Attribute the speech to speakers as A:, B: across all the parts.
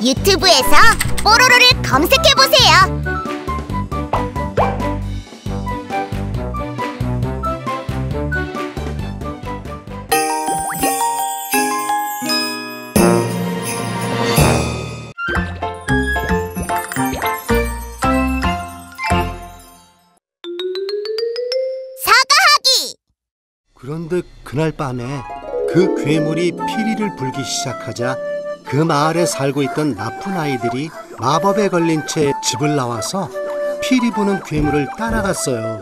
A: 유튜브에서 뽀로로를 검색해보세요.
B: 그런데 그날 밤에 그 괴물이 피리를 불기 시작하자 그 마을에 살고 있던 나쁜 아이들이 마법에 걸린 채 집을 나와서 피리 부는 괴물을 따라갔어요.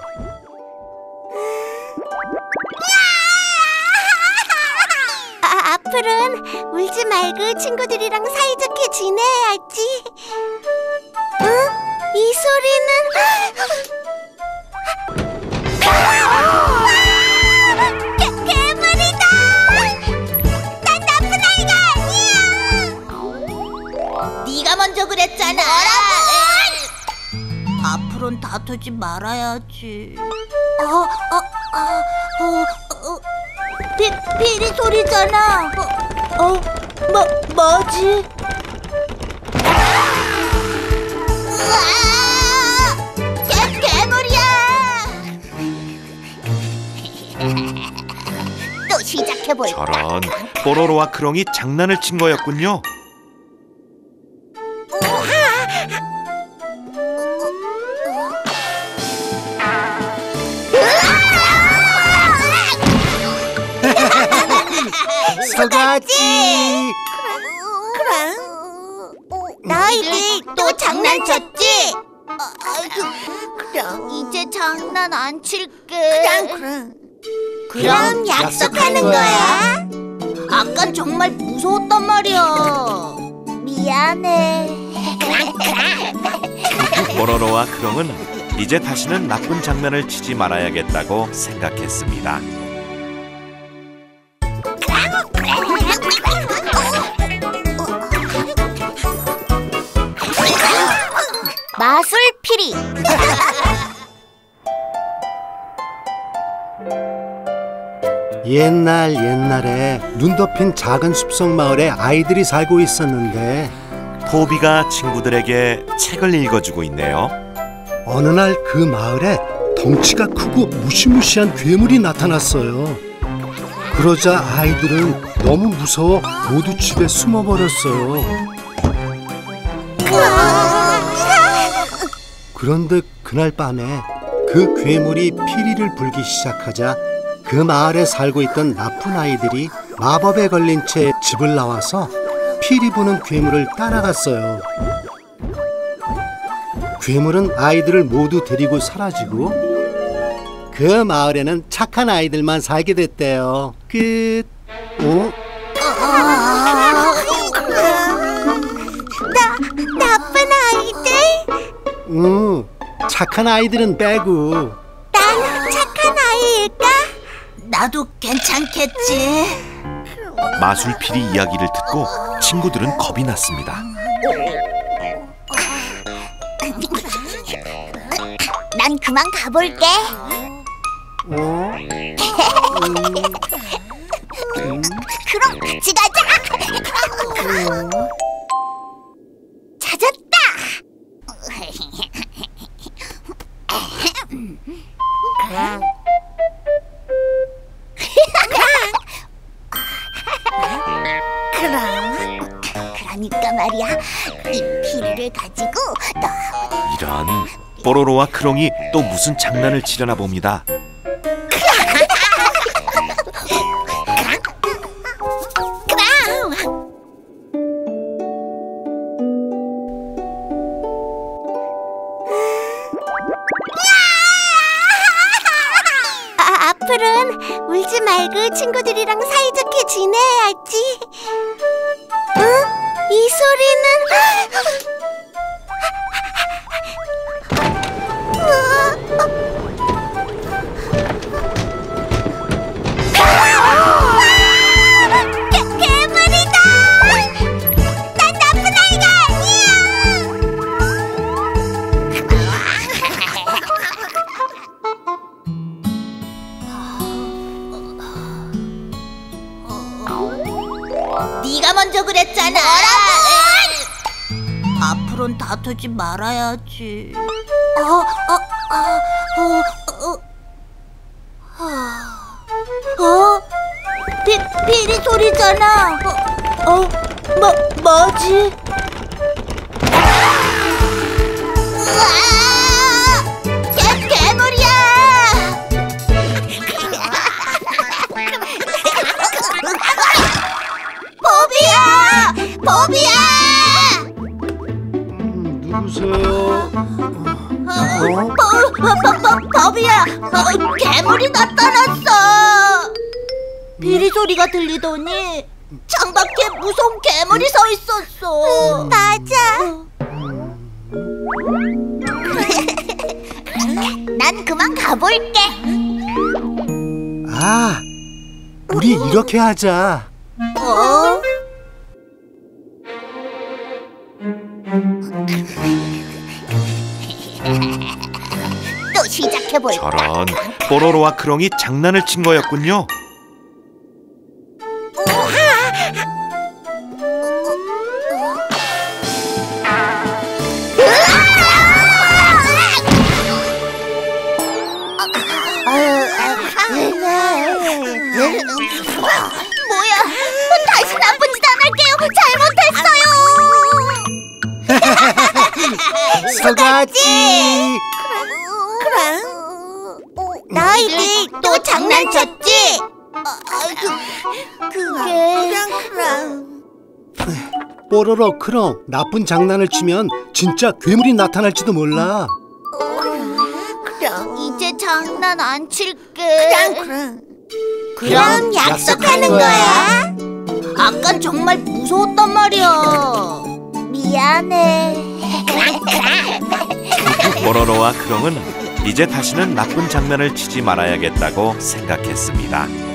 A: 아, 앞으로는 울지 말고 친구들이랑 사이좋게 지내야지. 응? 이 소리는 먼저 그랬잖아.
C: 앞으로는 다투지 말아야지.
A: 어, 어, 어, 어, 어.
C: 피, 피리 소리잖아. 어, 어, 뭐, 뭐지?
A: 으아! 개, 괴물이야! 또 시작해볼까?
D: 저런 뽀로로와 크롱이 장난을 친 거였군요.
A: 또 장난쳤지? 아이고, 이제 장난 안 칠게.
C: 그럼.
A: 그럼 약속하는 거야?
C: 아깐 정말 무서웠단 말이야.
A: 미안해.
D: 뽀로로와 크롱은 이제 다시는 나쁜 장난을 치지 말아야겠다고 생각했습니다.
A: 마술피리.
B: 옛날 옛날에 눈 덮인 작은 숲속 마을에 아이들이 살고 있었는데
D: 토비가 친구들에게 책을 읽어주고 있네요.
B: 어느 날 그 마을에 덩치가 크고 무시무시한 괴물이 나타났어요. 그러자 아이들은 너무 무서워 모두 집에 숨어버렸어요. 그런데 그날 밤에 그 괴물이 피리를 불기 시작하자 그 마을에 살고 있던 나쁜 아이들이 마법에 걸린 채 집을 나와서 피리 부는 괴물을 따라갔어요. 괴물은 아이들을 모두 데리고 사라지고 그 마을에는 착한 아이들만 살게 됐대요. 끝. 어? 응. 착한 아이들은 빼고.
A: 난 착한 아이일까?
C: 나도 괜찮겠지.
D: 마술피리 이야기를 듣고 친구들은 겁이 났습니다.
A: 난 그만 가볼게.
B: 어?
A: 그럼 같이 가자. 찾았다. 그러니까 말이야, 이 피리를 가지고 너
D: 이런 뽀로로와 크롱이 또 무슨 장난을 치려나 봅니다.
A: 말아야지. 난 그만 가볼게.
B: 아, 우리 이렇게 하자.
A: 어? 또 시작해볼까?
D: 저런 뽀로로와 크롱이 장난을 친 거였군요.
B: 뽀로로 크롱 나쁜 장난을 치면 진짜 괴물이 나타날지도 몰라.
A: 이제 장난 안 칠게.
E: 그럼
A: 그럼 약속하는 거야? 아깐 정말 무서웠단 말이야. 미안해.
D: 뽀로로와 크롱은 이제 다시는 나쁜 장난을 치지 말아야겠다고 생각했습니다.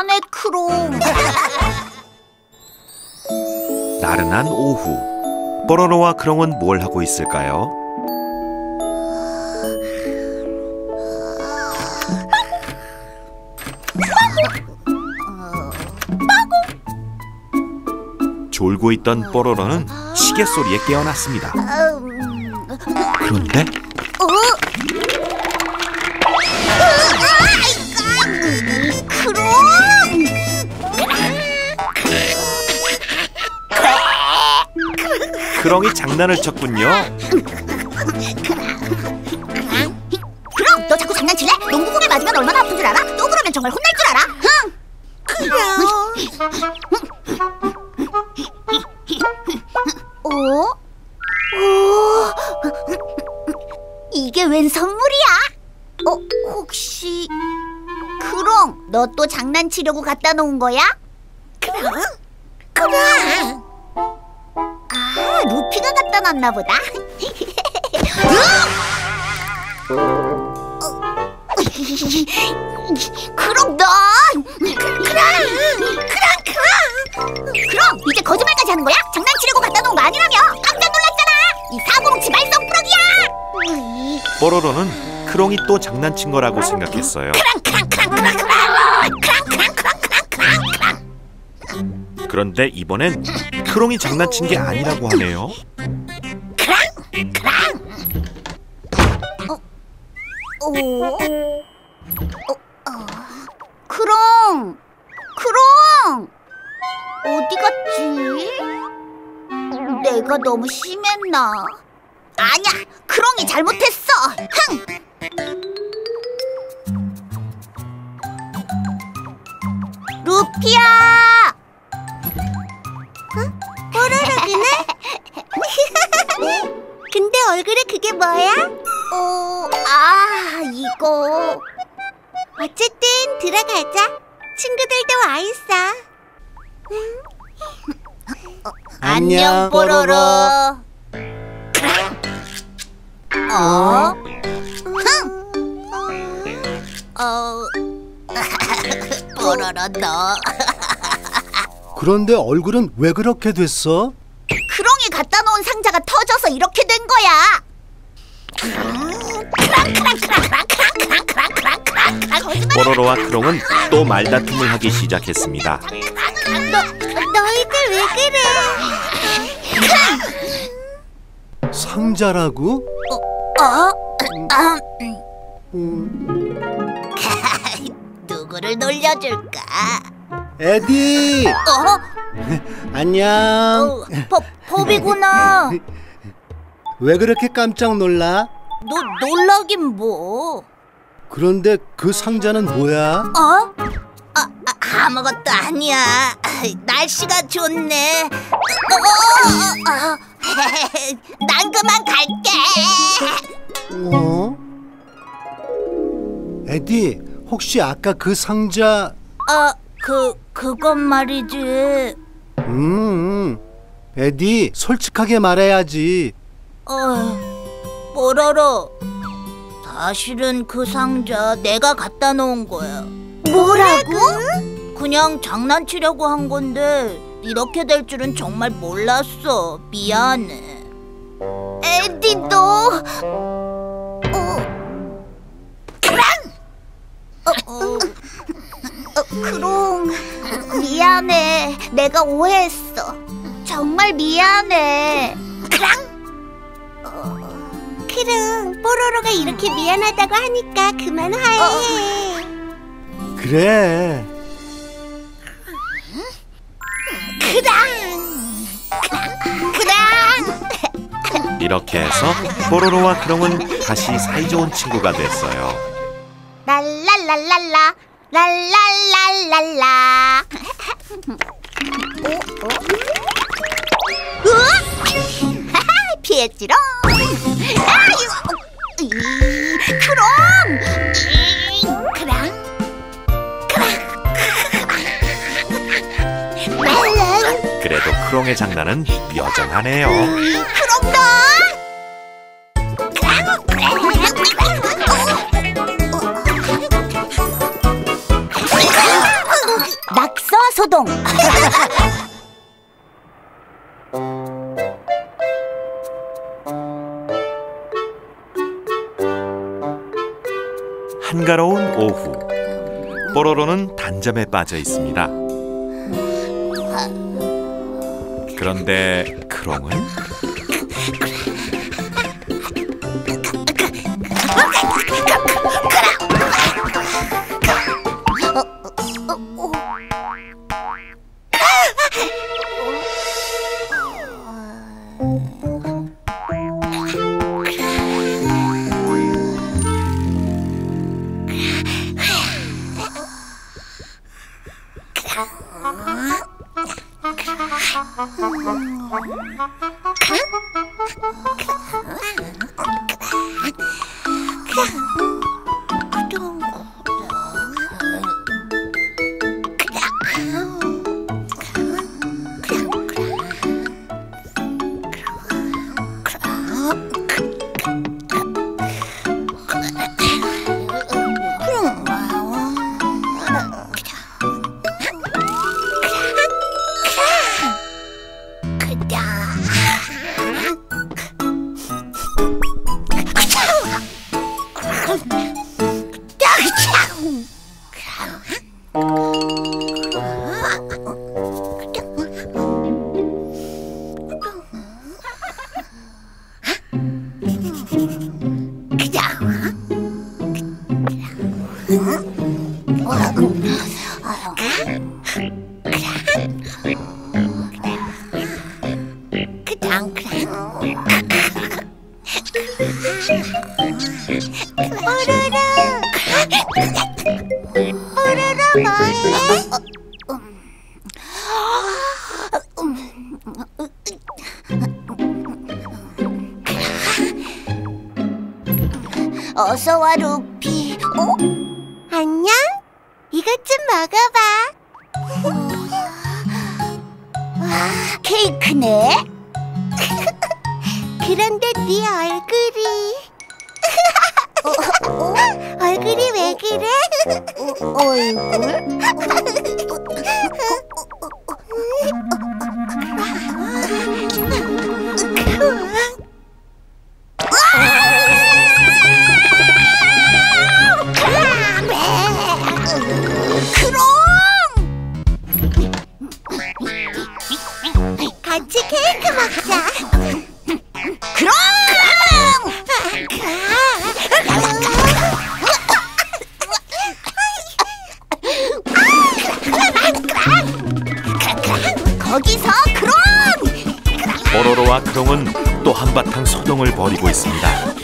A: 미안해, 크롱.
D: 나른한 오후 뽀로로와 크롱은 뭘 하고 있을까요? 졸고 있던 뽀로로는 시계 소리에 깨어났습니다. 그런데
A: 크
D: 크롱이 장난을 쳤군요.
A: 그럼 너 자꾸 장난칠래? 농구공에 맞으면 얼마나 아픈 줄 알아? 또 그러면 정말 혼날 줄 알아? 흥! 어? 오, 이게 웬 선물이야? 어, 혹시 크롱, 너또 장난치려고 갖다 놓은 거야? 놨나 보다. 그럼 넌 그럼 그럼 그럼 그럼 이제 거짓말까지 하는 거야? 장난치려고 갖다 놓은 거 아니라며 깜짝 놀랐잖아 이 사고뭉치 말썽 꾸러기야
D: 뽀로로는 크롱이 또 장난친 거라고 생각했어요. 그런데 이번엔 크롱이 장난친 게 아니라고 하네요.
A: 너무 심했나?
B: 안녕, 뽀로로.
A: 어? 어, 뽀로로 너.
B: 그런데 얼굴은 왜 그렇게 됐어?
A: 크롱이 갖다 놓은 상자가 터져서 이렇게 된 거야.
D: 뽀로로와 크롱은 또 말다툼을 하기 시작했습니다.
A: 너 너희들 왜 그래?
B: 상자라고?
A: 어? 아,
B: 음,
A: 누구를 놀려줄까?
B: 에디!
A: 어?
B: 안녕.
A: 어, 법 법이구나.
B: 왜 그렇게 깜짝 놀라?
A: 너 놀라긴 뭐?
B: 그런데 그 상자는 뭐야?
A: 어? 아, 아, 아무것도 아니야. 날씨가 좋네. 어, 어, 어, 어. 난 그만 갈게.
B: 어? 에디, 혹시 아까 그 상자
A: 아, 그 그건 말이지.
B: 음, 에디, 솔직하게 말해야지.
A: 어, 뽀로로. 사실은 그 상자 내가 갖다 놓은 거야. 뭐라고? 그냥 장난치려고 한 건데 이렇게 될 줄은 정말 몰랐어. 미안해. 에디 너. 어. 크랑. 어, 어. 어, 크롱. 미안해. 내가 오해했어. 정말 미안해. 크랑. 크롱, 뽀로로가 이렇게 미안하다고 하니까 그만 화해해.
B: 그래.
D: 이렇게 해서 뽀로로와 크롱은 다시 사이좋은 친구가 됐어요.
A: 랄랄랄랄라, 랄랄랄랄라. 오, 어? 으악! 하하, 피했지롱. 아유, 이, 크롱! 이! 크랑!
D: 그래도 크롱의 장난은 여전하네요.
A: 크롱다! 소동.
D: 한가로운 오후. 뽀로로는 단잠에 빠져 있습니다. 그런데 크롱은 또 한바탕 소동을 벌이고 있습니다.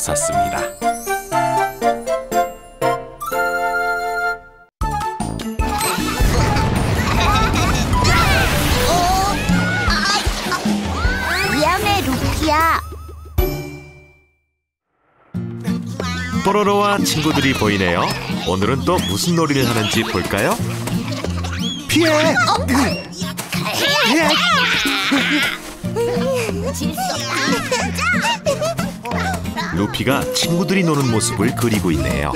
D: 웃었습니다.
A: 미안해, 루키야.
D: 뽀로로와 친구들이 보이네요. 오늘은 또 무슨 놀이를 하는지 볼까요?
B: 피해!
D: 루피가 친구들이 노는 모습을 그리고 있네요.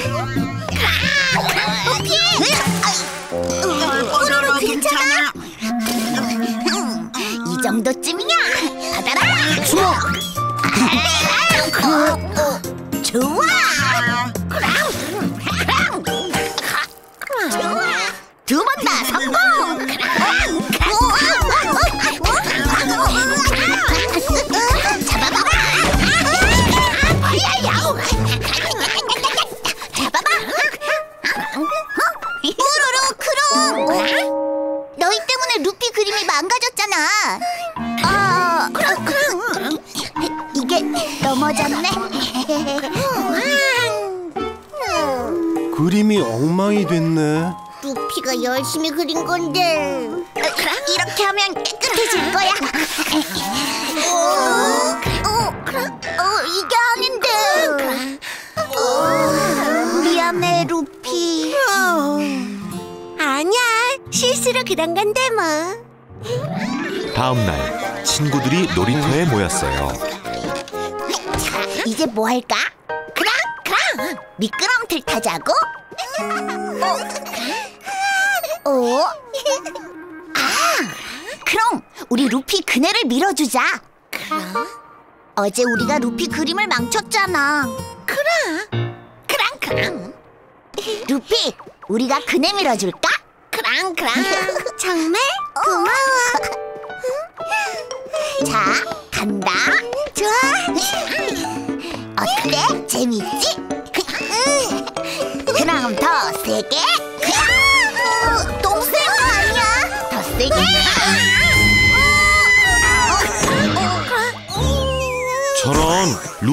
A: 열심히 그린 건데. 이렇게 하면 깨끗해질 거야. 어, 어, 어, 이게 아닌데. 어, 미안해, 루피. 아니야, 실수로 그런 건데 뭐.
D: 다음 날 친구들이 놀이터에 모였어요.
A: 이제 뭐 할까? 그랑 그랑 미끄럼틀 타자고? 어? 어? 아, 그럼 우리 루피 그네를 밀어주자. 그럼? 어제 우리가 루피 그림을 망쳤잖아. 그럼. 그랑 그랑. 루피, 우리가 그네 밀어줄까? 그랑 그랑. 정말 고마워. 자, 간다. 좋아. 어때? 재밌지? 그럼 더 세게.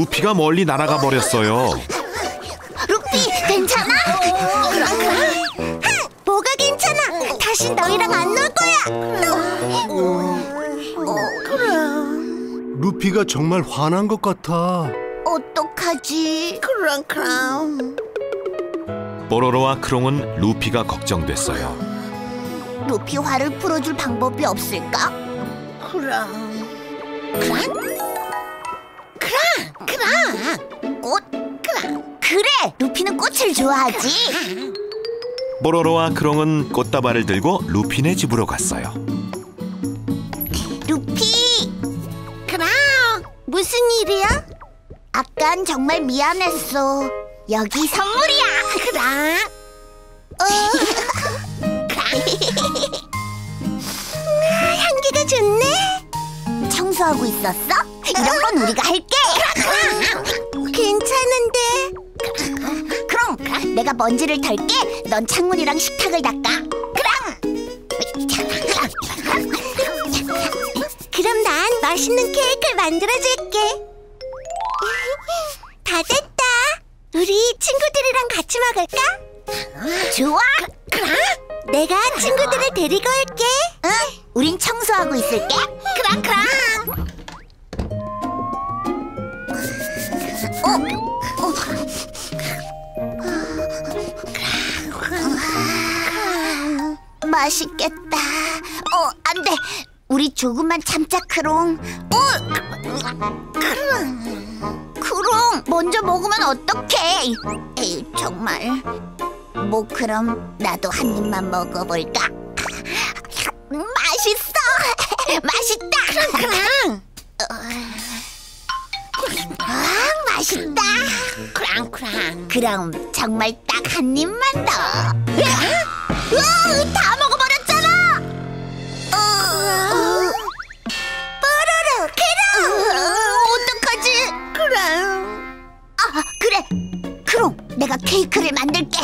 D: 루피가 멀리 날아가 버렸어요.
A: 루피, 괜찮아? 뭐가 괜찮아? 다시 너희랑 안 놀 거야.
B: 루피가 정말 화난 것 같아.
A: 어떡하지? 그럼.
D: 뽀로로와 크롱은 루피가 걱정됐어요.
A: 루피 화를 풀어줄 방법이 없을까? 좋아하지.
D: 뽀로로와 크롱은 꽃다발을 들고 루피네 집으로 갔어요.
A: 루피. 그럼. 무슨 일이야? 아깐 정말 미안했어. 여기 선물이야. 그럼. 어. 향기가 좋네. 청소하고 있었어? 이런 건 우리가 할게. 괜찮은데. 내가 먼지를 털게. 넌 창문이랑 식탁을 닦아. 그럼. 그럼 난 맛있는 케이크를 만들어줄게. 다 됐다. 우리 친구들이랑 같이 먹을까? 좋아. 내가 친구들을 데리고 올게. 응. 우린 청소하고 있을게. 그럼. 어, 어. 맛있겠다. 어, 안 돼. 우리 조금만 참자, 크롱. 어, 크롱. 크롱, 먼저 먹으면 어떡해? 에이, 정말. 뭐 그럼 나도 한 입만 먹어볼까? 음, 맛있어. 맛있다. 크롱, 크롱. 아, 맛있다. 크랑 크랑. 그럼 정말 딱 한 입만 더. 으아, 아, 그래. 크롱, 내가 케이크를 만들게.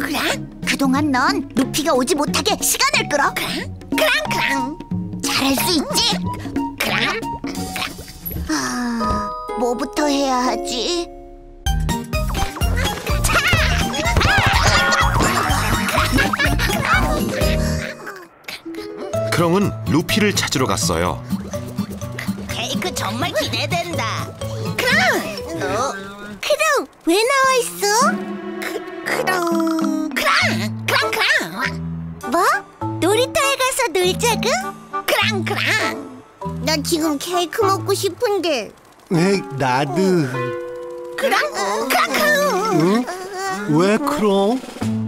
A: 크랑? 그동안 넌 루피가 오지 못하게 시간을 끌어. 크랑, 크랑, 크랑. 잘할 수 있지? 크랑, 크랑. 아, 뭐부터 해야 하지?
D: 크롱은 루피를 찾으러 갔어요.
A: 케이크 정말 기대된다. 크랑! 어? 크랑, 왜 나와 있어? 크, 크랑, 크랑, 크랑, 크랑. 뭐? 놀이터에 가서 놀자고? 크랑, 크랑. 나 지금 케이크 먹고 싶은데.
B: 에, 나도.
A: 크랑, 크랑, 크랑.
B: 응? 왜 크롱?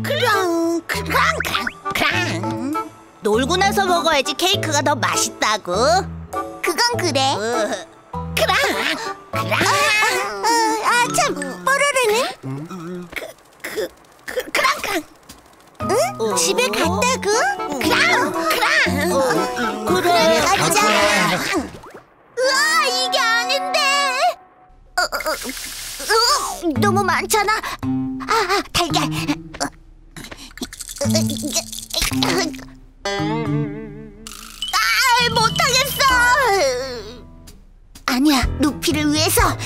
A: 크랑, 크랑, 크랑, 크랑. 놀고 나서 먹어야지 케이크가 더 맛있다고. 그건 그래. 크랑, 크랑. 아, 참, 뽀로로는? 그, 그, 그, 크랑, 크랑. 응? 집에 갔다고? 크랑, 크랑. 그래, 가자. 으아, 이게 아닌데. 어, 어, 어, 어, 너무 많잖아. 아, 아 달걀. 어. 아, 못하겠어. 아니야, 루피를 위해서.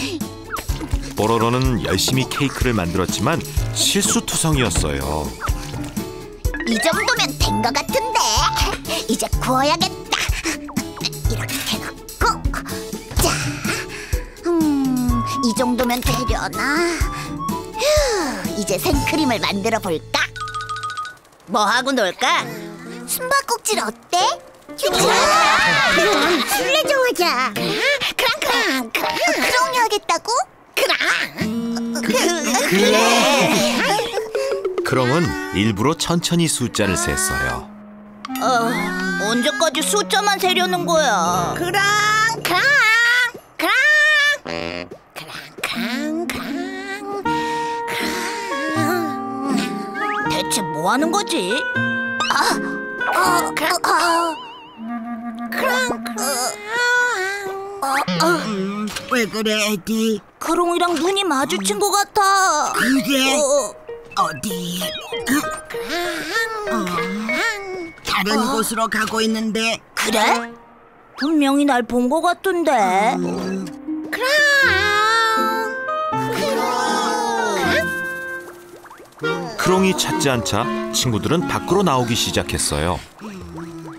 D: 뽀로로는 열심히 케이크를 만들었지만 실수투성이었어요.
A: 이 정도면 된 것 같은데. 이제 구워야겠다. 이렇게 놓고. 자, 음, 이 정도면 되려나? 휴, 이제 생크림을 만들어 볼까? 뭐 하고 놀까? 숨바꼭질 어때? 그럼 술래좀 하자. 크랑 크랑 크랑. 크롱이 하겠다고? 크랑. 그래.
D: 크롱은 일부러 천천히 숫자를 셌어요.
A: 어, 언제까지 숫자만 세려는 거야? 크랑 크랑 크랑 크랑 크랑 크랑 대체 뭐 하는 거지? 아, 어, 크랑 어, 크랑 어, 어,
F: 왜 그래, 에디?
A: 크롱이랑 눈이 마주친 것 같아.
F: 그래?
A: 어,
F: 어디? 어, 다른 곳으로 가고 있는데
A: 그래? 분명히 날 본 것 같던데. 크랑.
D: 크롱이 찾지 않자 친구들은 밖으로 나오기 시작했어요.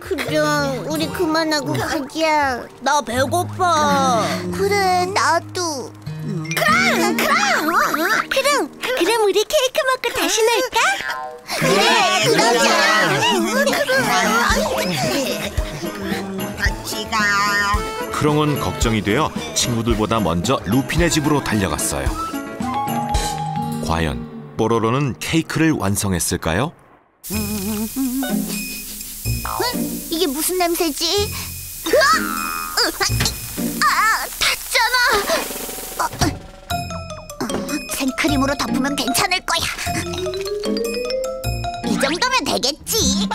A: 그럼 우리 그만하고 가자. 나 배고파. 그래 나도. 그럼 그럼 그럼 그럼 우리 케이크 먹고 다시 놀까? 그래 그러자.
F: 같이 가.
D: 크롱은 걱정이 되어 친구들보다 먼저 루피네 집으로 달려갔어요. 과연 뽀로로는 케이크를 완성했을까요?
A: 응? 이게 무슨 냄새지? 으아! 으, 아, 탔잖아. 어, 어, 생크림으로 덮으면 괜찮을 거야. 이 정도면 되겠지.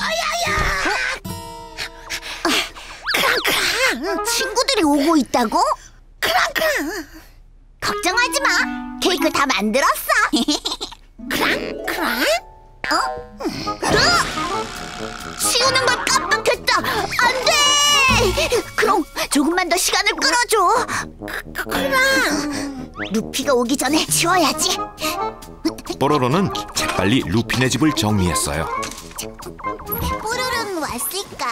A: 크랑크랑. 친구들이 오고 있다고? 크랑크랑. 걱정하지 마. 케이크 다 만들었어. 크랑크랑. 어? 으! 치우는 걸 깜빡했다. 안 돼. 그럼 조금만 더 시간을 끌어줘. 그럼 루피가 오기 전에 치워야지.
D: 뽀로로는 재빨리 루피네 집을 정리했어요.
A: 뽀로로는 왔을까?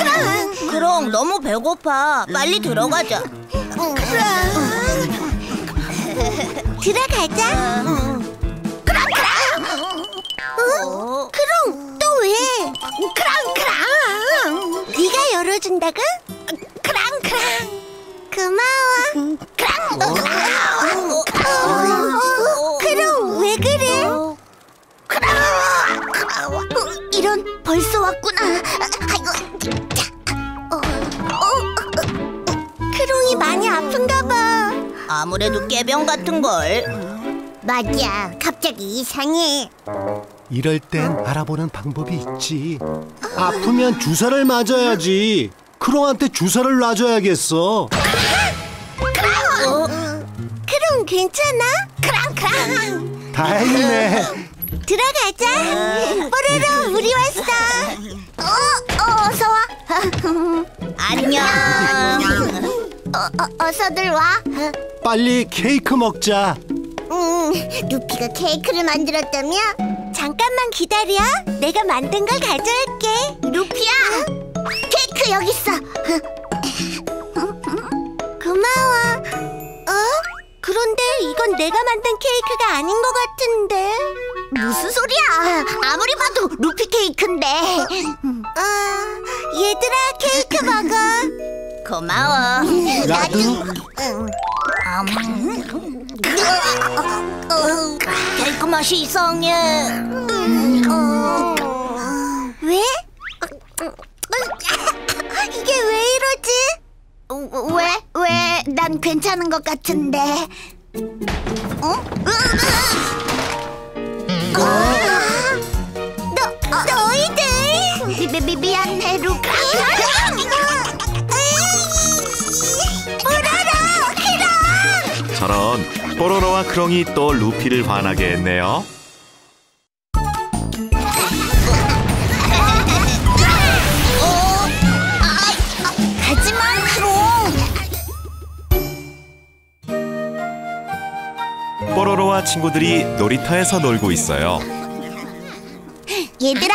E: 그럼 그럼 너무 배고파. 빨리 들어가자.
A: 들어가자. 그럼 그럼. 어? 그럼 또 왜? 그럼 그럼. 네가 열어준다고? 그럼 그럼. 고마워. 그럼. 그럼 왜 그래? 그럼. 이런 벌써 왔구나. 아이고. 자. 어. 어. 크롱이 많이 아픈가 봐.
E: 아무래도 깨병 같은 걸.
A: 맞아. 갑자기 이상해.
B: 이럴 땐 알아보는 방법이 있지. 아프면 주사를 맞아야지. 크롱한테 주사를 놔줘야겠어.
A: 크롱 괜찮아? 크랑 크랑.
B: 다행이네.
A: 들어가자. 뽀로로 우리 왔어. 어, 어 어서 와.
E: 안녕.
A: 어, 어, 어서들 와.
B: 빨리 케이크 먹자.
A: 음, 루피가 케이크를 만들었다며? 잠깐만 기다려. 내가 만든 걸 가져올게. 루피야, 케이크 여기 있어. 고마워. 어? 그런데 이건 내가 만든 케이크가 아닌 것 같은데. 무슨 소리야? 아무리 봐도 루피 케이크인데. 어, 얘들아 케이크 먹어.
E: 고마워.
B: 나도
E: 케이크 맛이 이상해.
A: 왜? 이게 왜 이러지? 왜? 왜? 난 괜찮은 것 같은데. 어? 너, 너희들! 미, 미, 미, 미안해, 루카. 뽀로로! 크롱!
D: 저런 뽀로로와 크롱이 또 루피를 화나게 했네요. 뽀로로와 친구들이 놀이터에서 놀고 있어요.
A: 얘들아,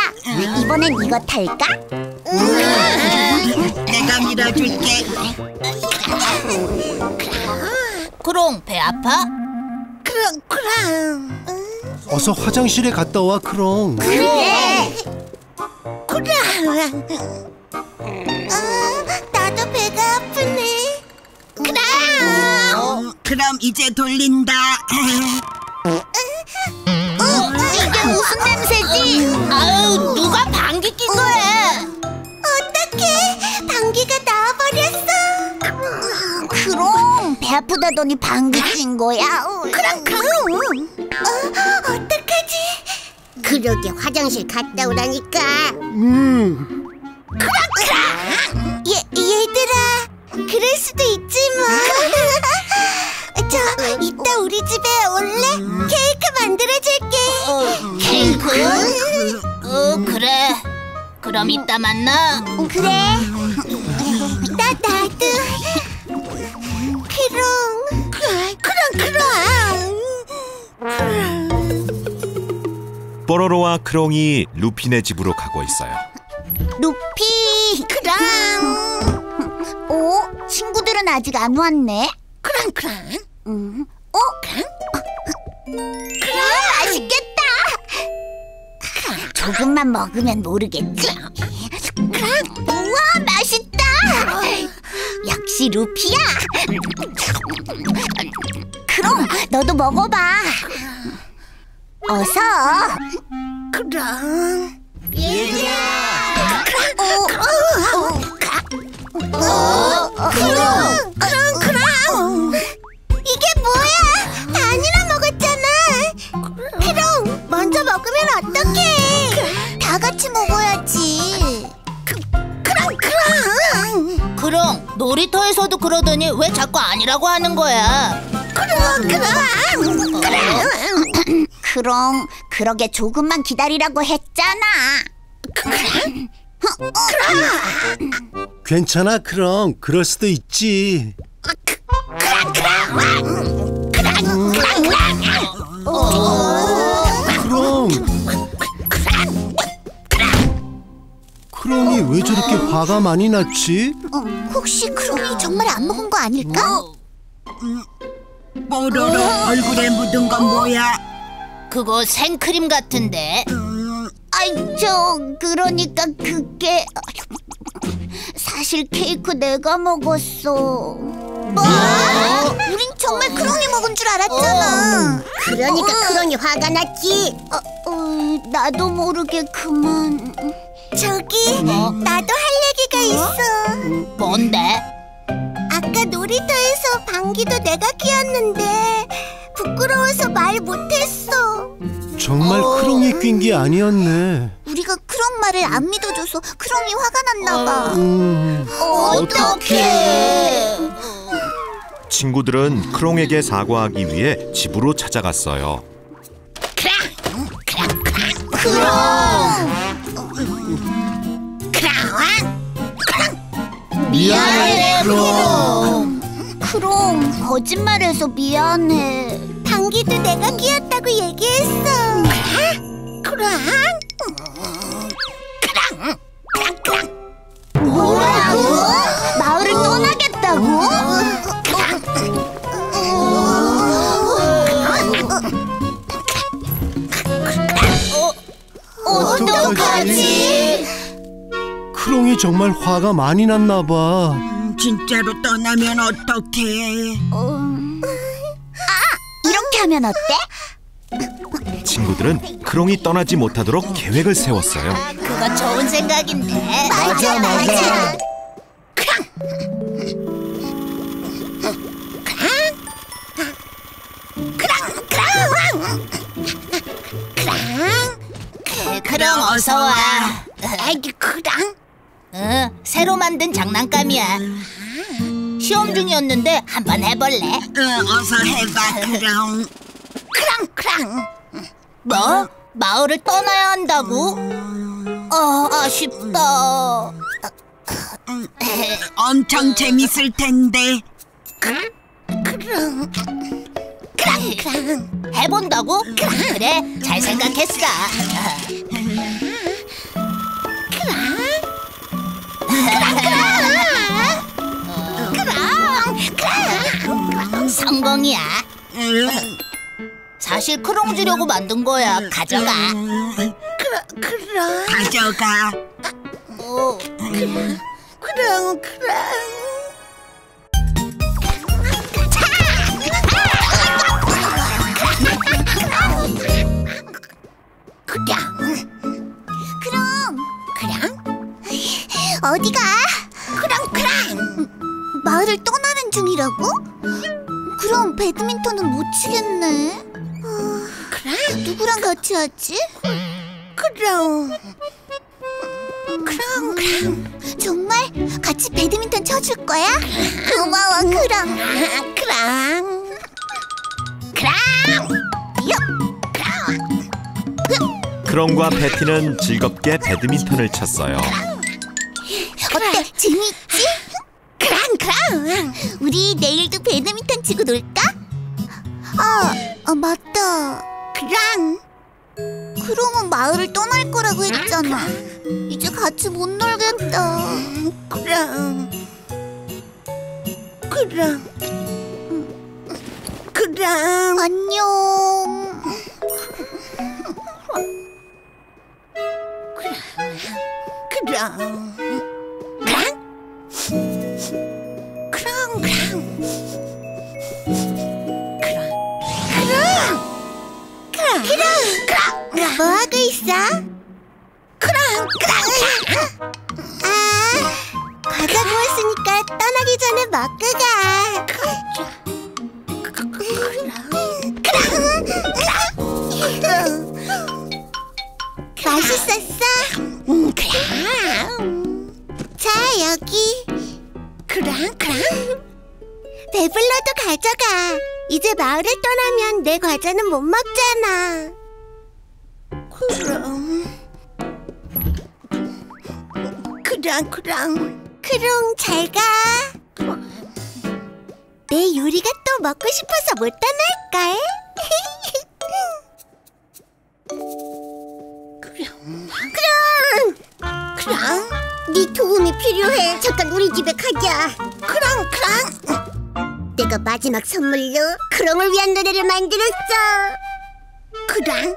A: 이번엔 이거 탈까?
F: 내가 밀어줄게.
E: 크롱 배 아파?
A: 크롱, 크롱.
B: 어서 화장실에 갔다 와 크롱.
A: 그래. 그래. 아, 나도 배가 아프네. 그래.
F: 어, 그럼 이제 돌린다.
A: 배 아프다더니 방귀 낀 거야. 그럼 그럼. 어, 어떡하지? 그러게 화장실 갔다 오라니까.
B: 음,
A: 얘, 얘들아 그럴 수도 있지 뭐. 저 이따 우리 집에 올래? 케이크 만들어줄게
E: 케이크? 어 그래. 그럼 이따 만나.
A: 그래
D: 뽀로로와 크롱이 루피네 집으로 가고 있어요.
A: 루피 크랑 어? 친구들은 아직 안 왔네 크랑 크랑 음. 어? 크랑? 크랑 맛있겠다 조금만 먹으면 모르겠지 크랑 우와 맛있다 역시 루피야 그럼 너도 먹어봐 어서 그럼. 얘들아! 그랑 그랑 그랑 이게 뭐야? 다 아니라 먹었잖아. 그럼 먼저 먹으면 어떡해? 다 같이 먹어야지.
C: 그랑 그랑 그랑 놀이터에서도 그러더니 왜 자꾸 아니라고 하는 거야? 그랑 그랑 그랑 그럼 그러게 조금만 기다리라고 했잖아.
B: 괜찮아 그럼 그럴 수도 있지 그럼 크롱이 왜 저렇게 화가 많이 났지?
C: 어, 혹시 크롱이 정말 안 먹은 거 아닐까?
F: 뽀로로 얼굴에 묻은 건 뭐야?
C: 그거 생크림 같은데. 아이 저 그러니까 그게 사실 케이크 내가 먹었어. 뭐? 우린 정말 크롱이 먹은 줄 알았잖아.
G: 그러니까 크롱이 화가 났지.
C: 어, 어, 나도 모르게 그만.
G: 저기 나도 할 얘기가 있어.
C: 뭔데?
G: 아까 놀이터에서 방귀도 내가 뀌었는데 부끄러워서 말 못했어.
B: 정말 크롱이 낀 게 아니었네
C: 우리가 크롱 말을 안 믿어줘서 크롱이 화가 났나 봐.
B: 음,
C: 어떡해.
D: 친구들은 크롱에게 사과하기 위해 집으로 찾아갔어요.
C: 미안해, 크롱. 크롱, 거짓말해서 미안해.
G: 방귀도 내가 뀌었다고 얘기했어. 그럼
C: 뭐라고? 마을을 떠나겠다고? 어, 어떡하지?
B: 크롱이 정말 화가 많이 났나 봐
F: 음, 진짜로 떠나면 어떡해?
C: 아, 이렇게 하면 어때?
D: 친구들은 크롱이 떠나지 못하도록 계획을 세웠어요.
C: 그거 좋은 생각인데.
G: 맞아 맞아.
C: 그럼 어서 와.
G: 애기 크랑
C: 응, 새로 만든 장난감이야. 시험 중이었는데 한번 해볼래?
F: 어, 어서 해봐 그럼.
G: 크랑 크랑.
C: 뭐? 마을을 떠나야 한다고? 어, 아쉽다.
F: 엄청 재밌을 텐데.
C: 그랑 그랑 해본다고? 그래, 잘 생각했어. 그랑 성공이야.
F: 음,
C: 사실 크롱 주려고 만든 거야. 가져가.
G: 그럼
F: 가져가.
C: 어.
G: 그럼 그럼. 그럼 그럼 어디가? 그럼 마을을 떠나는 중이라고? 그럼 배드민턴은 못 치겠네. 그럼 누구랑 같이 하지? 그럼 그럼 그럼 정말 같이 배드민턴 쳐줄 거야? 고마워 그럼 그럼 그럼
D: 크롱과 패티는 즐겁게 배드민턴을 쳤어요.
G: 어때? 재밌지? 그럼 그럼. 우리 내일도 배드민턴 치고 놀까? 아, 아 맞다. 그럼. 그럼은 마을을 떠날 거라고 했잖아. 이제 같이 못 놀겠다. 그럼. 그럼. 그럼. 안녕. 그럼. 그럼 그럼 그럼 뭐 하고 있어? 그럼 그럼 아 과자 구웠으니까 떠나기 전에 먹고 가. 맛있었어? 음, 그럼. 자 여기.
E: 그랑 그랑 배불러도 가져가. 이제 마을을 떠나면 내 과자는 못 먹잖아. 그럼. 그랑 그랑 크롱 잘 가. 내 요리가 또 먹고 싶어서 못 떠날걸? 그럼. 그럼. 네 도움이 필요해. 잠깐 우리 집에 가자. 그럼 그럼 내가 마지막 선물로 크롱을 위한 노래를 만들었어. 그럼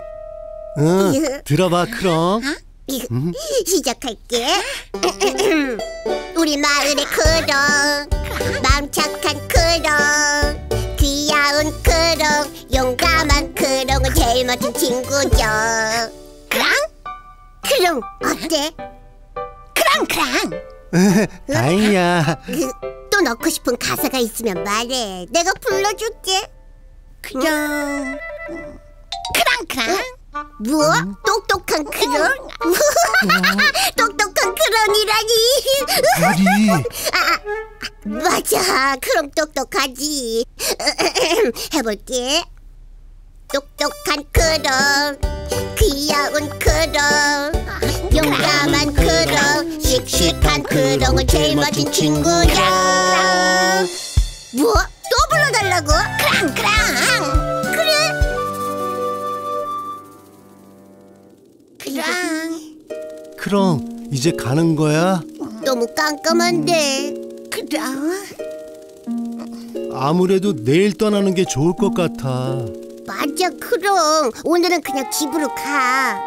B: 응, 들어봐 크롱.
E: 시작할게. 우리 마을의 크롱. 마음 착한 크롱. 귀여운 크롱. 용감한 크롱은 제일 멋진 친구죠. 크롱? 크롱. 어때? 크롱 크롱.
B: 다행이야.
E: 그, 또 넣고 싶은 가사가 있으면 말해. 내가 불러줄게. 그럼 크랑 크랑. 뭐? 똑똑한 크롱? 똑똑한 크롱이라니.
B: 우리
E: 아, 맞아. 크롱 똑똑하지. 해볼게. 똑똑한 크롱, 귀여운 크롱, 용감한 크롱, 씩씩한 크롱은 제일 멋진 친구야. 뭐? 또 불러달라고? 크랑 크랑. 그래. 크랑.
B: 크롱 이제 가는 거야?
E: 너무 깜깜한데. 그럼.
B: 아무래도 내일 떠나는 게 좋을 것 같아.
E: 맞아, 크롱. 오늘은 그냥 집으로 가.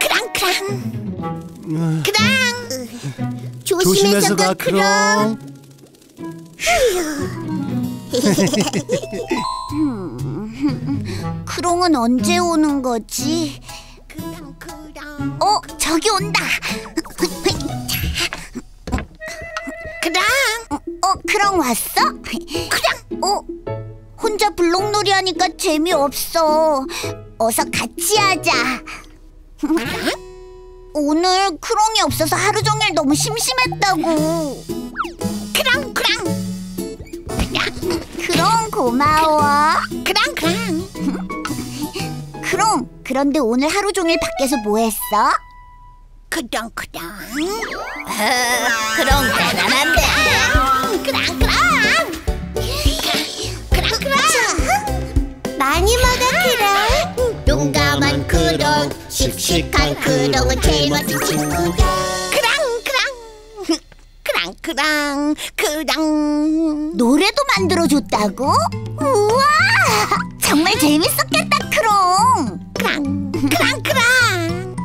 E: 크랑 크랑. 크랑.
B: 조심해서 가 크롱.
A: 크롱은 언제 오는 거지?
E: 크랑 크랑.
A: 어, 저기 온다.
E: 크랑.
A: 어, 크롱 왔어? 크롱. 어, 혼자 블록놀이 하니까 재미없어. 어서 같이 하자. 오늘 크롱이 없어서 하루 종일 너무 심심했다고.
E: 크랑 크랑.
A: 크롱 고마워.
E: 크랑 크랑.
A: 크롱, 그런데 오늘 하루 종일 밖에서 뭐 했어?
E: 크랑 크랑.
A: 크롱 대단한데.
E: 크랑 크랑. 많이 먹어 크랑. 용감한 크롱, 씩씩한 크롱은 제일 멋진 친구야. 크랑 크랑. 크랑 크랑 크랑.
A: 노래도 만들어줬다고? 우와! 정말 재밌었겠다, 크롱.
E: 크랑 크랑 크랑.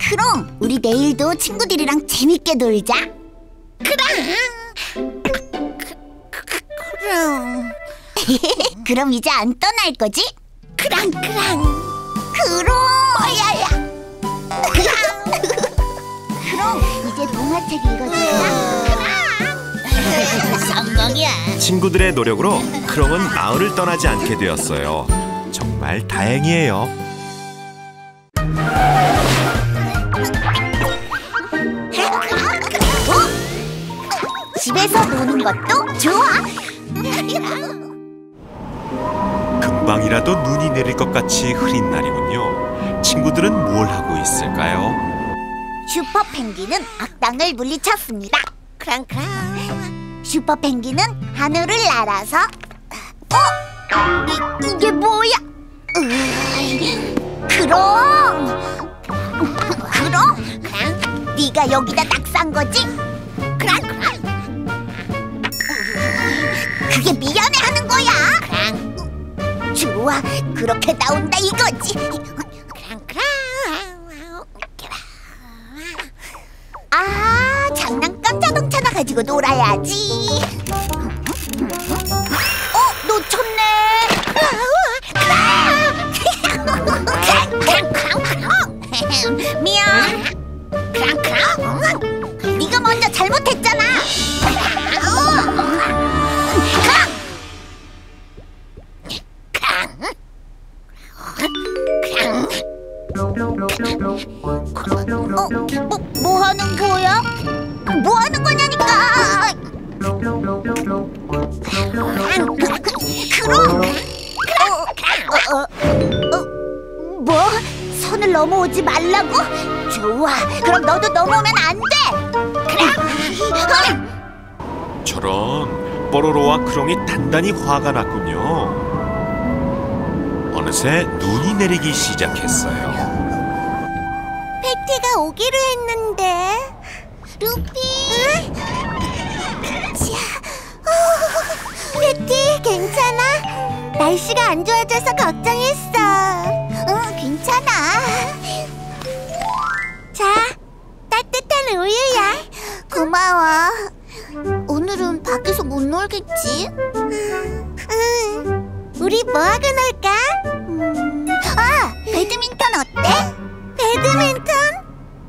A: 크롱, 우리 내일도 친구들이랑 재밌게 놀자.
E: 크랑. 크랑.
A: 그럼 이제 안 떠날 거지?
E: 크랑 크랑.
A: 크롱! 뭐야야? 크롱, 이제 동화책 읽어줄까? 성공이야.
D: 친구들의 노력으로 크롱은 마을을 떠나지 않게 되었어요. 정말 다행이에요.
A: 집에서 노는 것도 좋아.
D: 금방이라도 눈이 내릴 것 같이 흐린 날이군요. 친구들은 뭘 하고 있을까요?
A: 슈퍼 펭귄은 악당을 물리쳤습니다.
E: 크랑크랑.
A: 슈퍼 펭귄은 하늘을 날아서 어? 이, 이게 뭐야? 으이, 그럼 그럼 네가 여기다 딱싼 거지?
E: 크랑 크랑.
A: 그게 미안해하는 거야. 좋아, 그렇게 나온다 이거지.
E: 크랑크랑.
A: 아, 장난감 자동차나 가지고 놀아야지. 어, 놓쳤네. 미안. 네가 먼저 잘못했잖아. 어? 뭐, 뭐 하는 거야? 뭐 하는 거냐니까! 그럼! 어, 어, 어, 뭐? 선을 넘어오지 말라고? 좋아, 그럼 너도 넘어오면 안 돼! 그럼!
D: 저런, 뽀로로와 크롱이 단단히 화가 났군요 어느새 눈이 내리기 시작했어요.
E: 패티가 오기로 했는데. 루피. 자, 어, 패티 괜찮아? 날씨가 안 좋아져서 걱정했어. 응, 괜찮아. 자, 따뜻한 우유야. 고마워. 오늘은 밖에서 못 놀겠지? 응. 우리 뭐 하고 놀까? 음, 아, 배드민턴 어때? 배드민턴?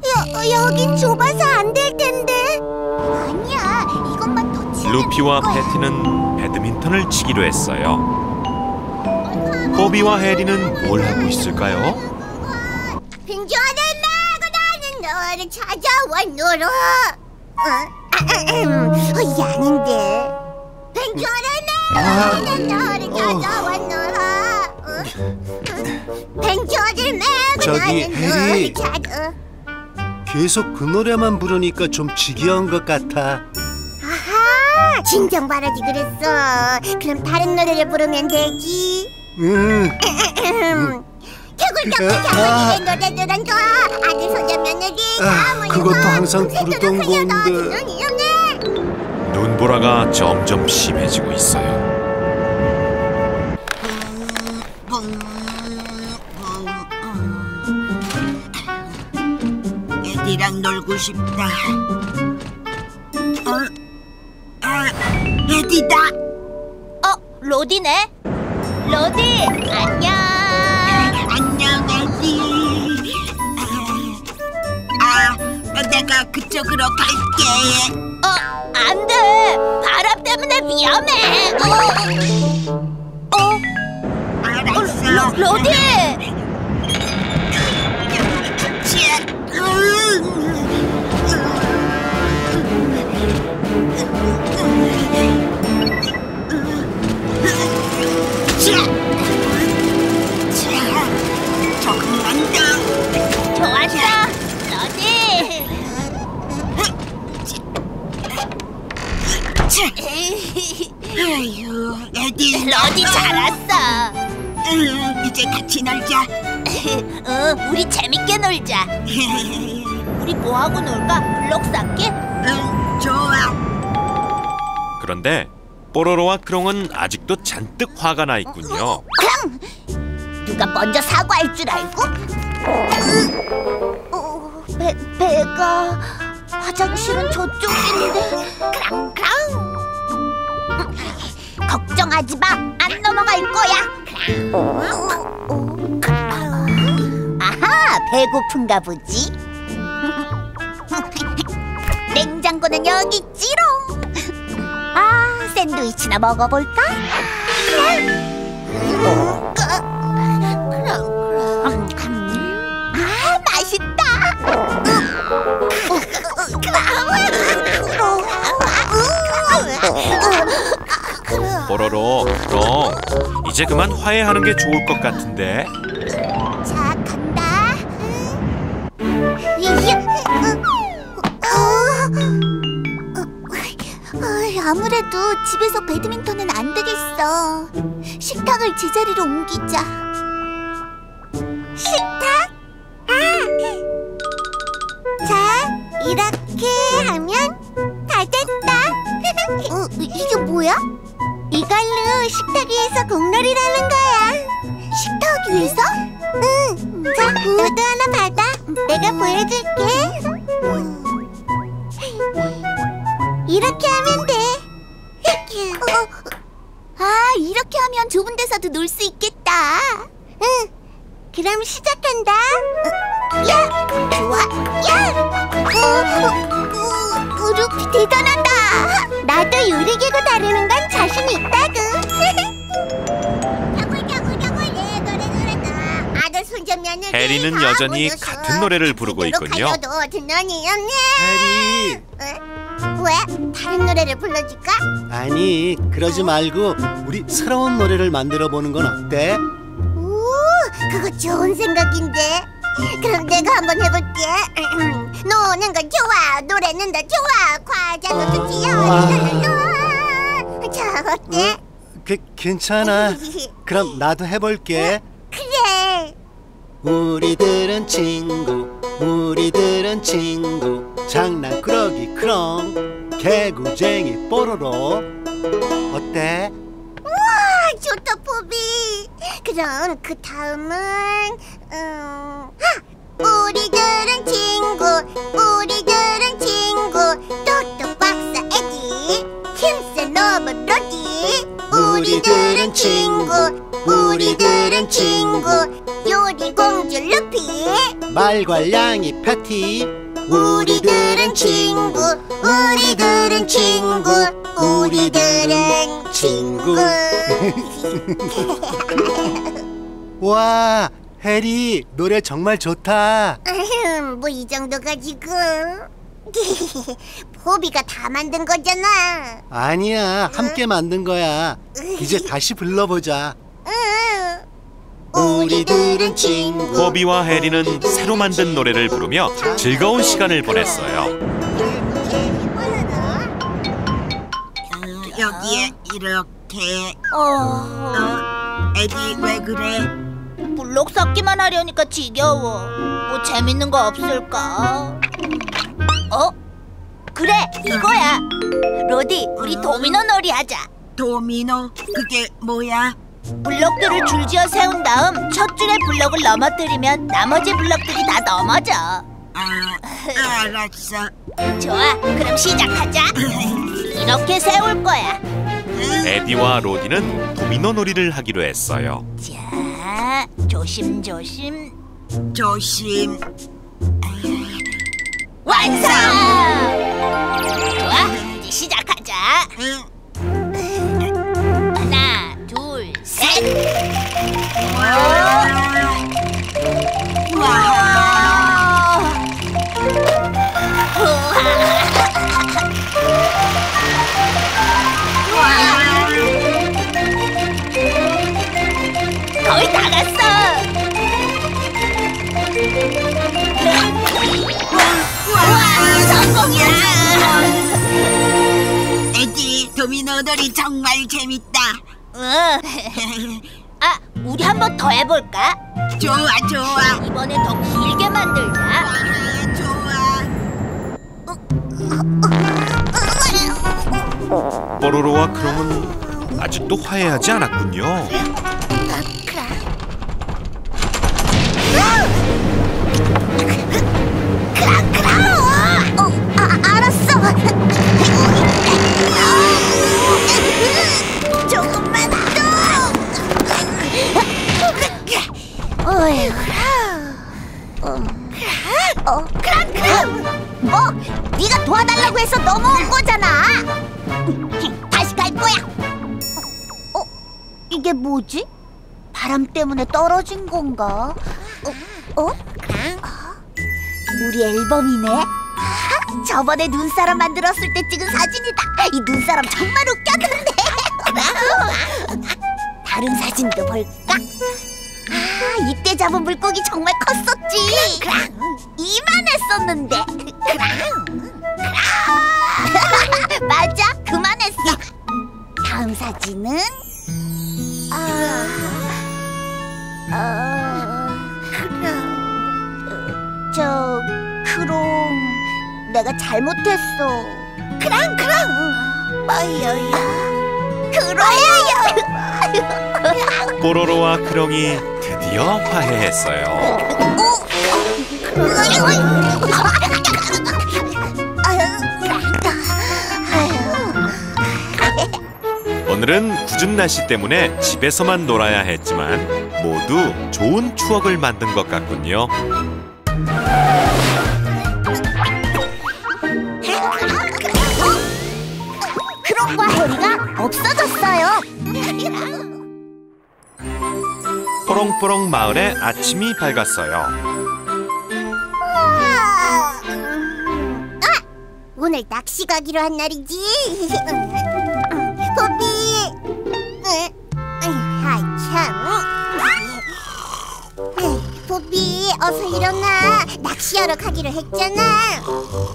E: 여, 여긴 좁아서 안 될 텐데. 아니야, 이것만 더 치면
D: 루피와. 패티는 배드민턴을 치기로 했어요. 호비와 해리는 뭘 하고 있을까요?
E: 빙전을 메고 나는 너를 찾아와 놀아. 어? 어, 이 아닌데.
B: 아,
E: 나는 너를
B: 어.
E: 어? 빙전을 메고
B: 저기,
E: 나는
B: 해리.
E: 너를 찾아.
B: 계속 그 노래만 부르니까 좀 지겨운 것 같아.
E: 아하, 진정 바라지 그랬어. 그럼 다른 노래를 부르면 되지.
B: 응.
E: 개굴 개굴
B: 아.
E: 개굴 노래 노래 좋아. 아들 손자 며느리
B: 아, 그것도 항상 부르던 건데.
D: 눈보라가 점점 심해지고 있어요.
F: 애들이랑 놀고 싶다. 어? 아, 애디다.
A: 어 로디네 로디 안녕
F: 안녕, 애디. 아, 아, 내가 그쪽으로 갈게.
A: 어 안 돼. 바람 때문에 위험해. 어, 어. 로, 로디
F: 애디.
A: 로디 잘 왔어
F: 음, 이제 같이 놀자.
A: 응 우리 재밌게 놀자 우리 뭐하고 놀까 블록 쌓기
F: 응, 좋아.
D: 그런데 뽀로로와 크롱은 아직도 잔뜩 화가 나 있군요.
A: 그럼 누가 먼저 사과할 줄 알고? 어, 배, 배가 화장실은 저쪽인데 크랑크랑 걱정하지 마 안 넘어갈 거야 아하 배고픈가 보지 냉장고는 여기 있지롱 아 샌드위치나 먹어볼까? 아 맛있다.
D: 뽀로로, 크롱, 이제 그만 화해하는 게 좋을 것 같은데.
E: 자, 간다. 어, 어, 아무래도 집에서 배드민턴은 안 되겠어. 식탁을 제자리로 옮기자.
D: 여전히 같은 노래를 부르고 있군요.
B: 해리
E: 왜? 다른 노래를 불러줄까?
B: 아니 그러지 말고 우리 새로운 노래를 만들어 보는 건 어때?
E: 오, 그거 좋은 생각인데. 그럼 내가 한번 해볼게. 노는 건 좋아, 노래는 더 좋아, 과자도 좋지요. 자, 어때?
B: 그, 괜찮아 그럼 나도 해볼게
E: 그래.
B: 우리들은 친구 우리들은 친구 장난꾸러기 크롱 개구쟁이 뽀로로 어때?
E: 아, 좋다, 포비. 그럼 그 다음은 음, 아, 우리들은 친구, 우리들은 친구. 똑똑 박사 에디, 힘센 로봇 로디. 우리들은 친구, 우리들은 친구.
B: 말괄량이 패티
E: 우리들은 친구, 우리들은 친구, 우리들은 친구.
B: 와 해리 노래 정말 좋다
E: 뭐 이 정도 가지고 포비가 다 만든 거잖아.
B: 아니야 함께 만든 거야 이제 다시 불러보자
E: 응.
B: 우리들은 친구
D: 포비와 해리는 새로 만든 노래를 부르며 즐거운 시간을 보냈어요.
F: 어, 여기에 이렇게
C: 어,
F: 어? 에디 왜 그래?
C: 블록 쌓기만 하려니까 지겨워. 뭐 재밌는 거 없을까? 어? 그래, 이거야. 로디, 우리 도미노 놀이 하자.
F: 도미노 그게 뭐야?
C: 블록들을 줄지어 세운 다음 첫 줄의 블록을 넘어뜨리면 나머지 블록들이 다 넘어져.
F: 아 알았어
C: 좋아, 그럼 시작하자. 이렇게 세울 거야.
D: 에디와 로디는 도미노 놀이를 하기로 했어요.
C: 자, 조심 조심.
F: 조심
C: 완성! 좋아, 이제 시작하자. 셋.
F: 와
C: 거의 다 갔어. 와, 성공이야.
F: 에디 도미노 놀이 정말 재밌다
C: 응. 아, 우리 한 번 더 해볼까?
F: 좋아 좋아
C: 이번에 더 길게 만들자.
F: 아, 좋아
D: 뽀로로와 크롱은 아직도 화해하지 않았군요.
E: 어, 아, 알았어. 어, 그럼 그럼. 뭐? 네가 도와달라고 해서 넘어온 거잖아. 다시 갈 거야. 어, 이게 뭐지? 바람 때문에 떨어진 건가? 어? 어? 우리 앨범이네. 아, 저번에 눈사람 만들었을 때 찍은 사진이다. 이 눈사람 정말 웃겼는데. 다른 사진도 볼까? 아, 이때 잡은 물고기 정말 컸었지. 이만했었는데. 맞아, 그만했어. 다음 사진은 아, 아, 저 크롱 내가 잘못했어. 크랑 크랑. 뭐여야? 그러야요.
D: 뽀로로와 크롱이 드디어 화해했어요. 오늘은 굳은 날씨 때문에 집에서만 놀아야 했지만 모두 좋은 추억을 만든 것 같군요. 뽀롱뽀롱 마을의 아침이 밝았어요.
E: 아, 오늘 낚시 가기로 한 날이지. 보비. 아 참. 보비, 어서 일어나. 낚시하러 가기로 했잖아.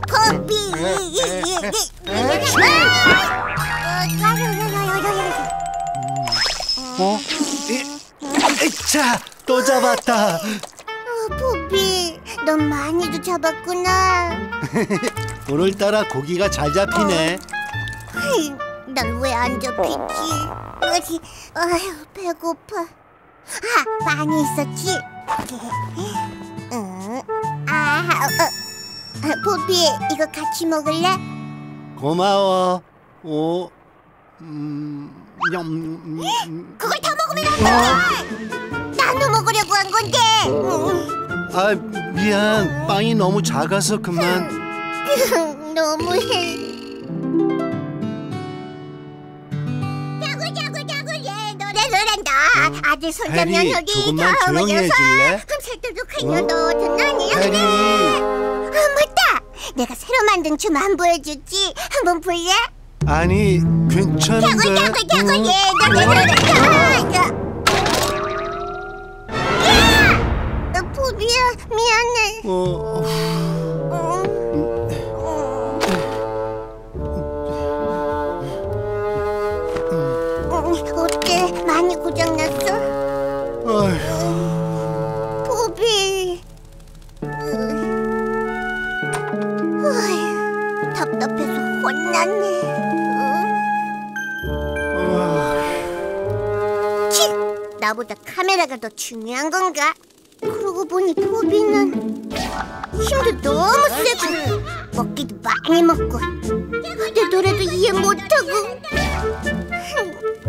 E: 보비.
B: 어? 자, 또 잡았다.
E: 어, 포비, 넌 많이도 잡았구나.
B: 오늘따라 고기가 잘 잡히네.
E: 난왜 안 잡히지? 아휴, 배고파. 아, 많이 있었지? 응. 아, 어, 어, 포비, 이거 같이 먹을래?
B: 고마워. 오, 음, 냠, 음,
E: 그걸 다 먹으면 안 돼! 나눠 먹으려고 한 건데! 음,
B: 아, 미안. 빵이 너무 작아서 그만.
E: 너무해. 예. 아들 손잡면
B: 해리,
E: 여기
B: 조금만 조용히 해줄래?
E: 그냥
B: 어?
E: 너 듣나니?
B: 해리,
E: 아 맞다. 내가 새로 만든 춤 안 보여줬지? 한번 볼래?
B: 아니, 괜찮은데.
E: 자글자글자글
B: 음,
E: 예 노래 노래한다. 야! 야! 포비야 미안해.
B: 어,
E: 어 중요한 건가? 그러고 보니 포비는 힘도 너무 세고 먹기도 많이 먹고 내 노래도 이해 못하고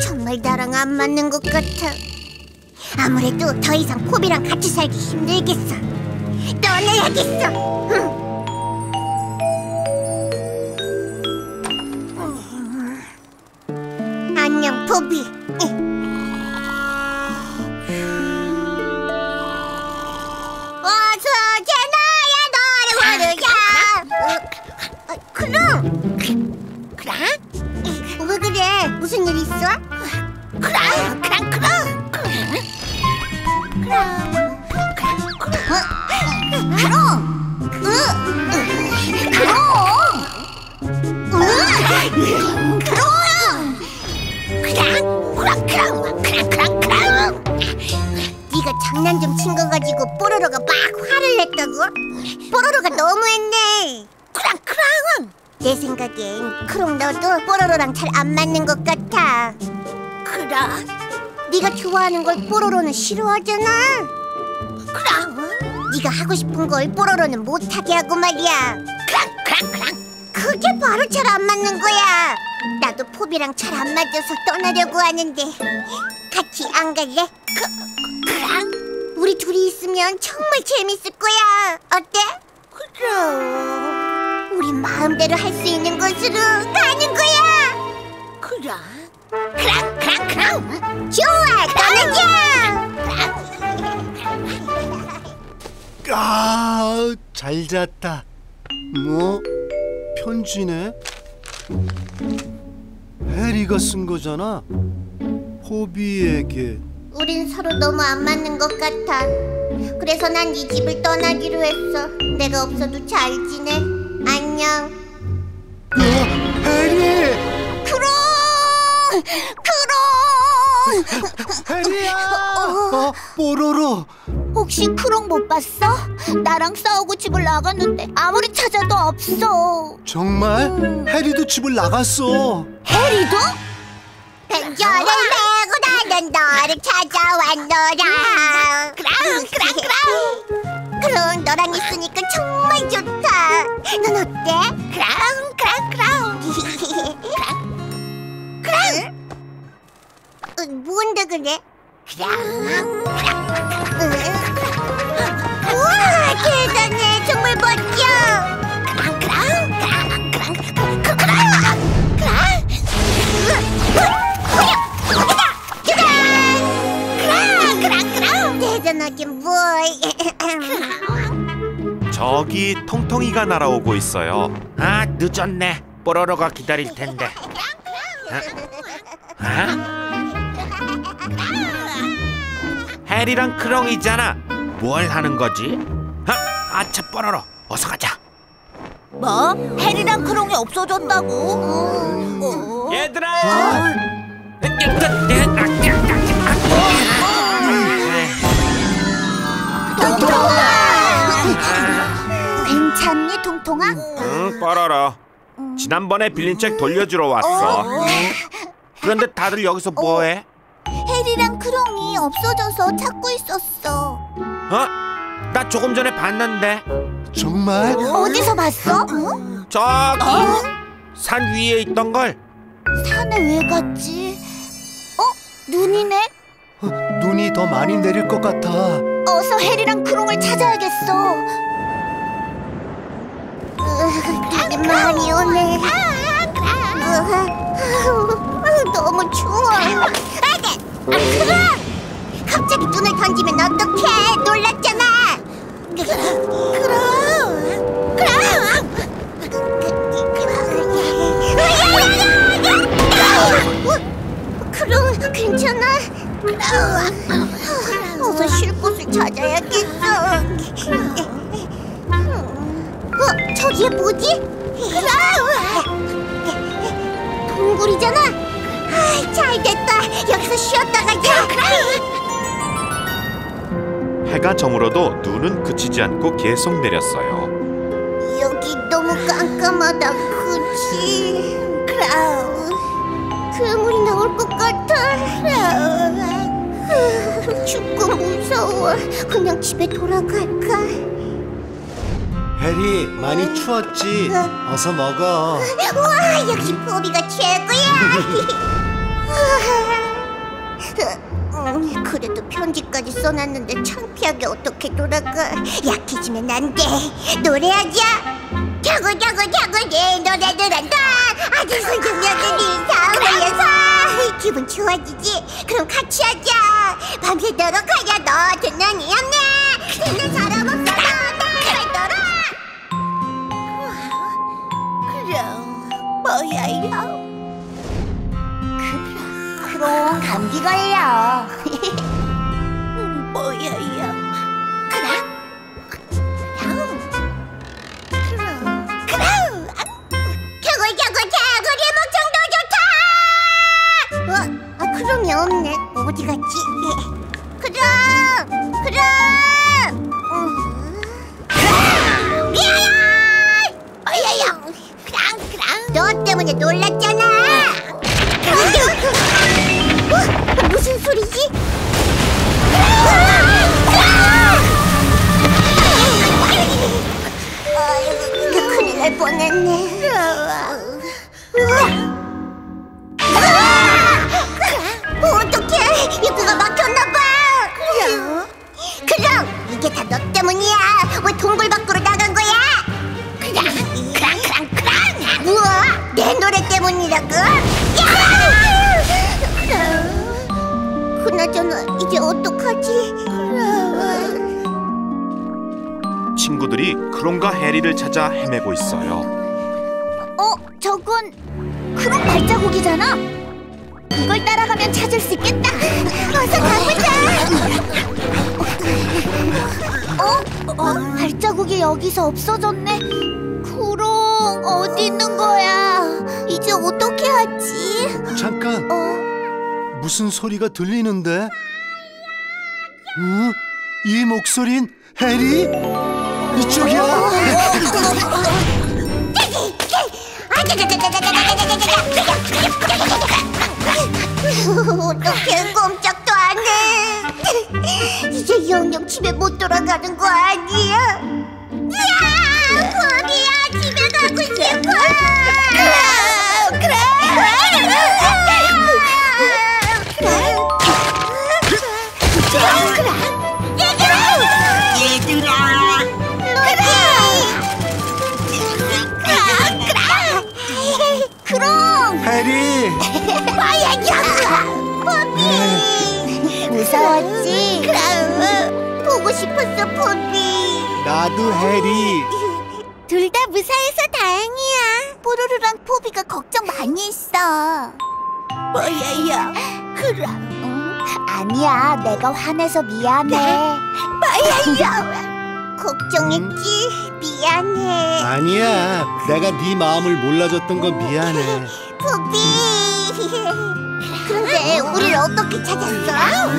E: 정말 나랑 안 맞는 것 같아. 아무래도 더 이상 포비랑 같이 살기 힘들겠어. 떠나야겠어 싫어하잖아 그럼? 네가 하고 싶은 걸 뽀로로는 못하게 하고 말이야 그랑 그랑 그랑 그게 바로 잘 안 맞는 거야 나도 포비랑 잘 안 맞아서 떠나려고 하는데 같이 안 갈래? 그, 그랑? 우리 둘이 있으면 정말 재밌을 거야 어때? 그럼 우리 마음대로 할 수 있는 곳으로 가는 거야 그럼 그랑 그랑 그랑 좋아 떠나자
B: 아, 잘 잤다. 뭐? 편지네? 해리가 쓴 거잖아. 포비에게.
E: 우린 서로 너무 안 맞는 것 같아. 그래서 난 이 집을 떠나기로 했어. 내가 없어도 잘 지내. 안녕.
B: 어, 해리!
E: 크롱!
B: 해리야! 어, 뽀로로!
A: 혹시 크롱 못 봤어? 나랑 싸우고 집을 나갔는데 아무리 찾아도 없어.
B: 정말? 해리도 집을 나갔어.
A: 해리도?
E: 펜저를 메고 나는 너를 찾아왔노라. 크롱, 크롱, 크롱. 크롱, 너랑 있으니까 정말 좋다. 넌 어때? 크롱, 크롱, 크롱. 크롱. 어, 뭔데 그래? 우와, 대단해. 정말 멋져. 대단하긴
D: 저기 통통이가 날아오고 있어요.
H: 아 늦었네 뽀로로가 기다릴 텐데 아? 해리랑 크롱이잖아 뭘 하는 거지? 아, 아차 뽀로로 어서 가자
E: 뭐? 해리랑 크롱이 없어졌다고? 어?
H: 얘들아
E: 괜찮니, 통통아?
H: 응 뽀로로 지난번에 빌린 책 돌려주러 왔어 그런데 다들 여기서 뭐해?
E: 해리랑 크롱이 없어져서 찾고 있었어.
H: 어? 나 조금 전에 봤는데
B: 정말?
E: 어디서 봤어? 어?
H: 저기 산 위에 있던 걸
E: 산에 왜 갔지? 어? 눈이네?
B: 어, 눈이 더 많이 내릴 것 같아.
E: 어서 해리랑 크롱을 찾아야겠어. 눈이 많이 오네. 으, 너무 추워. 아, 크롱! 갑자기 눈을 던지면 어떡해? 놀랐잖아. 크롱! 크롱! 크롱, 괜찮아? 어서 쉴 곳을 찾아야겠어. 어, 저기에 뭐지? 동굴이잖아. 아, 잘 됐다. 여기서 쉬었다 가 자.
D: 해가 저물어도 눈은 그치지 않고 계속 내렸어요.
E: 여기 너무 깜깜하다, 그치? 크라우. 괴물이 나올 것 같아. 크라우. 춥고 무서워. 그냥 집에 돌아갈까?
B: 해리 많이 추웠지? 어서 먹어.
E: 와, 역시 포비가 최고야. 음, 그래도 편지까지 써놨는데 창피하게 어떻게 돌아가? 약해지면 안 돼. 노래하자. 자고 자고 자고 내 노래들 한다. 아주 소중하게 이상 올려서 기분 좋아지지. 그럼 같이 하자. 밤새도록 하자. 너 듣는 이 없네. 듣는 사람 없어. 너 그럼 뭐야요? 그, 그럼 감기 걸려. 뭐야요? 그럼 그럼 그럼 그럼 겨고 겨고 겨고리 목청도 좋다. 어, 아 없네. 어디 갔지? 그럼 그럼. 음. 미아야! 어여여! 크랑 크랑 너 때문에 놀랐잖아! 어? 무슨 소리지? 큰일 날 뻔했네. 어떡해! 입구가 막혔나봐! 그럼 이게 다 너 때문이야. 왜 동굴 밖으로 나간 거야? 그랑 그랑 그랑 그랑. 우와, 내 노래 때문이라고? 그나저나 이제 어떡하지?
D: 친구들이 크롱과 해리를 찾아 헤매고 있어요.
E: 어, 저건 크롱 발자국이잖아. 이걸 따라가면 찾을 수 있겠다. 어서 가보자. 어? 어? 발자국이 여기서 없어졌네. 크롱 어디 있는 거야? 이제 어떻게 하지?
B: 잠깐,
E: 어?
B: 무슨 소리가 들리는데? 응? 이 목소린 해리? 이쪽이야.
E: 어떻게 꼼짝도 안 해? 이제 영영 집에 못 돌아가는 거 아니야? 야, 거리야 집에 가고 싶어. 그래, 싶었어 포비
B: 나도 해리.
E: 둘 다 무사해서 다행이야.
A: 뽀로로랑 포비가 걱정 많이 했어.
E: 뭐야야? 그럼
A: 응? 아니야, 내가 화내서 미안해.
E: 뭐야야? 걱정했지. 미안해.
B: 아니야. 내가 네 마음을 몰라줬던 거 미안해.
E: 푸비. 근데 우리를 어떻게 찾았어?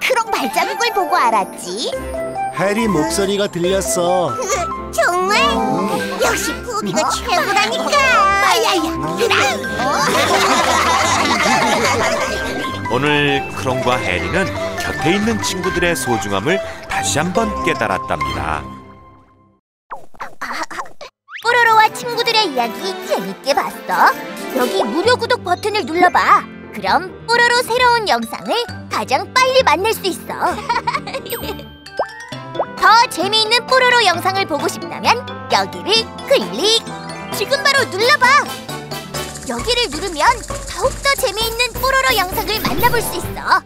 A: 크롱 발자국을 보고 알았지.
B: 해리 목소리가 들렸어.
E: 정말? 역시 푸비가 최고라니까. 뭐야야? 그럼.
D: 오늘 크롱과 해리는 곁에 있는 친구들의 소중함을 다시 한번 깨달았답니다.
A: 뽀로로와 친구들의 이야기 재밌게 봤어? 여기 무료 구독 버튼을 눌러봐. 그럼 뽀로로 새로운 영상을 가장 빨리 만날 수 있어. 더 재미있는 뽀로로 영상을 보고 싶다면 여기를 클릭. 지금 바로 눌러봐. 여기를 누르면 더욱더 재미있는 뽀로로 영상을 만나볼 수 있어.